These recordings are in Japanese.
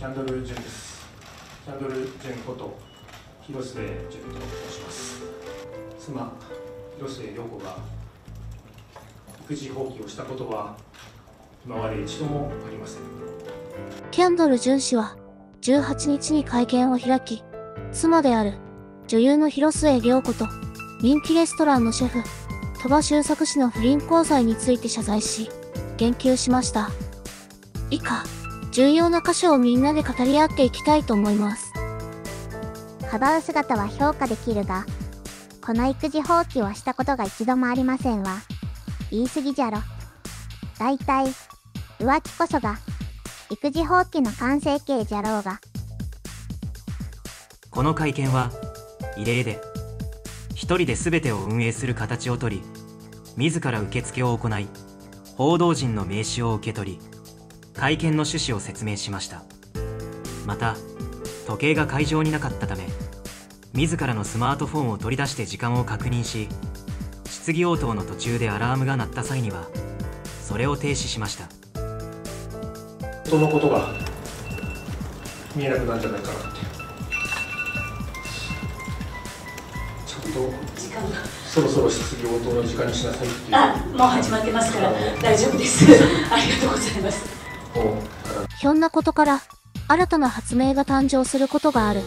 キャンドル・ジュンです。キャンドル・ジュンこと広末ジュンと申します。妻広末涼子が育児放棄をしたことは今まで一度もありません。キャンドル・ジュン氏は18日に会見を開き妻である女優の広末涼子と人気レストランのシェフ鳥羽周作氏の不倫交際について謝罪し言及しました。以下。重要な箇所をみんなで語り合っていきたいと思います。かばう姿は評価できるがこの育児放棄をしたことが一度もありませんわ。言い過ぎじゃろ。だいたい浮気こそが育児放棄の完成形じゃろうが。この会見は異例で一人で全てを運営する形をとり自ら受付を行い報道陣の名刺を受け取り会見の趣旨を説明しました。また時計が会場になかったため自らのスマートフォンを取り出して時間を確認し質疑応答の途中でアラームが鳴った際にはそれを停止しました。そのことが見えなくなるんじゃないかなって。ちゃんと時間がそろそろ質疑応答の時間にしなさいっていう。あもう始まってますから大丈夫です。ありがとうございますひょんなことから新たな発明が誕生することがある。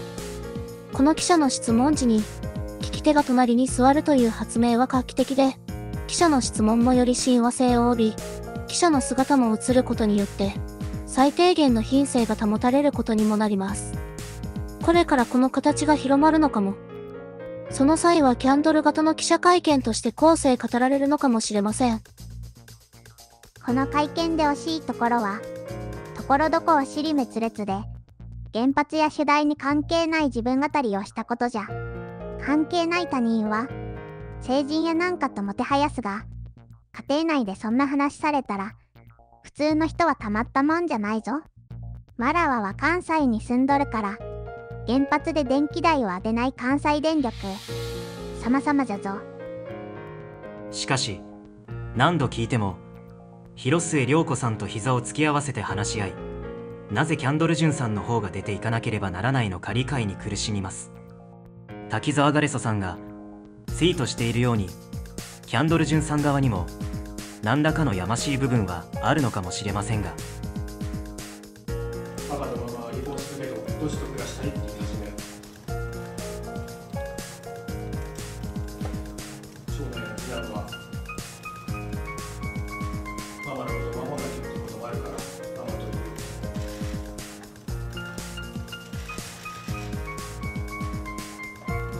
この記者の質問時に聞き手が隣に座るという発明は画期的で記者の質問もより親和性を帯び記者の姿も映ることによって最低限の品性が保たれることにもなります。これからこの形が広まるのかも。その際はキャンドル型の記者会見として後世語られるのかもしれません。この会見で惜しいところはところどころ尻滅裂で原発や主題に関係ない自分語りをしたことじゃ。関係ない他人は成人やなんかともてはやすが家庭内でそんな話されたら普通の人はたまったもんじゃないぞ。マラワは関西に住んどるから原発で電気代を当てない関西電力様々じゃぞ。しかし何度聞いても広末涼子さんと膝を突き合わせて話し合いなぜキャンドル・ジュンさんの方が出ていかなければならないのか理解に苦しみます。滝沢ガレソさんがツイートしているようにキャンドル・ジュンさん側にも何らかのやましい部分はあるのかもしれませんが。パパのまま離婚するけどどうしと暮らしたいって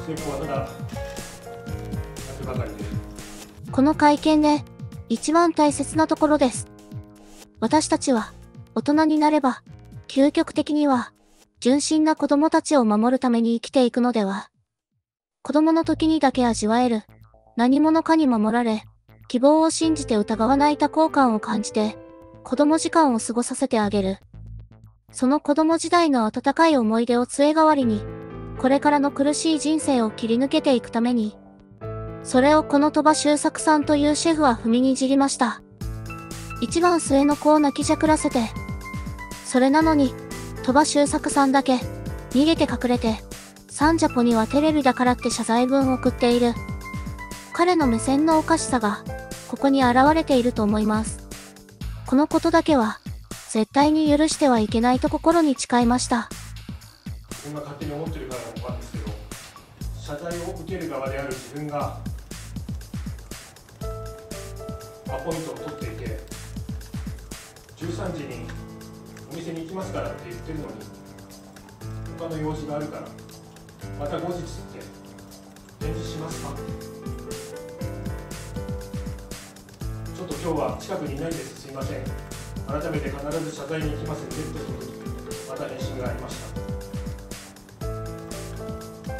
成功はただやってばかりでこの会見で一番大切なところです。私たちは大人になれば、究極的には純真な子供たちを守るために生きていくのでは。子供の時にだけ味わえる何者かに守られ、希望を信じて疑わない多幸感を感じて、子供時間を過ごさせてあげる。その子供時代の温かい思い出を杖代わりに、これからの苦しい人生を切り抜けていくために、それをこの鳥羽周作さんというシェフは踏みにじりました。一番末の子を泣きじゃくらせて。それなのに、鳥羽周作さんだけ、逃げて隠れて、サンジャポにはテレビだからって謝罪文を送っている。彼の目線のおかしさが、ここに現れていると思います。このことだけは、絶対に許してはいけないと心に誓いました。自分が勝手に思ってるからもあるんですけど謝罪を受ける側である自分がアポイントを取っていて13時にお店に行きますからって言ってるのに他の用事があるからまた後日って返事しますか？ちょっと今日は近くにいないです。すいません。改めて必ず謝罪に行きますんでとその時また返信がありました。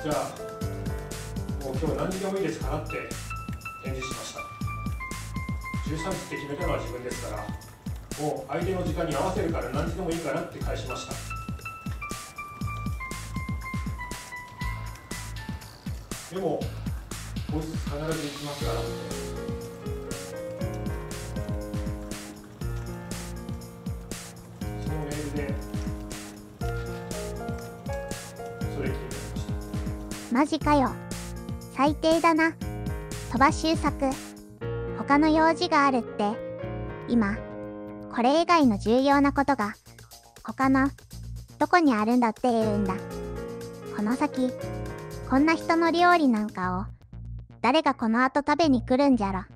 じゃあ、もう今日何時でもいいですからって返事しました。13時って決めたのは自分ですから、もう相手の時間に合わせるから何時でもいいかなって返しました。でも、後日必ず行きますからって。マジかよ。最低だな。鳥羽周作。他の用事があるって、今、これ以外の重要なことが、他の、どこにあるんだって言うんだ。この先、こんな人の料理なんかを、誰がこの後食べに来るんじゃろ。